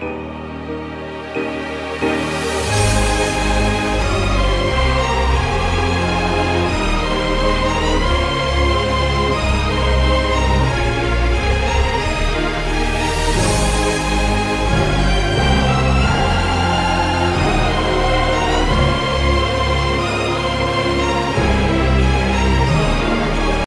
Bye.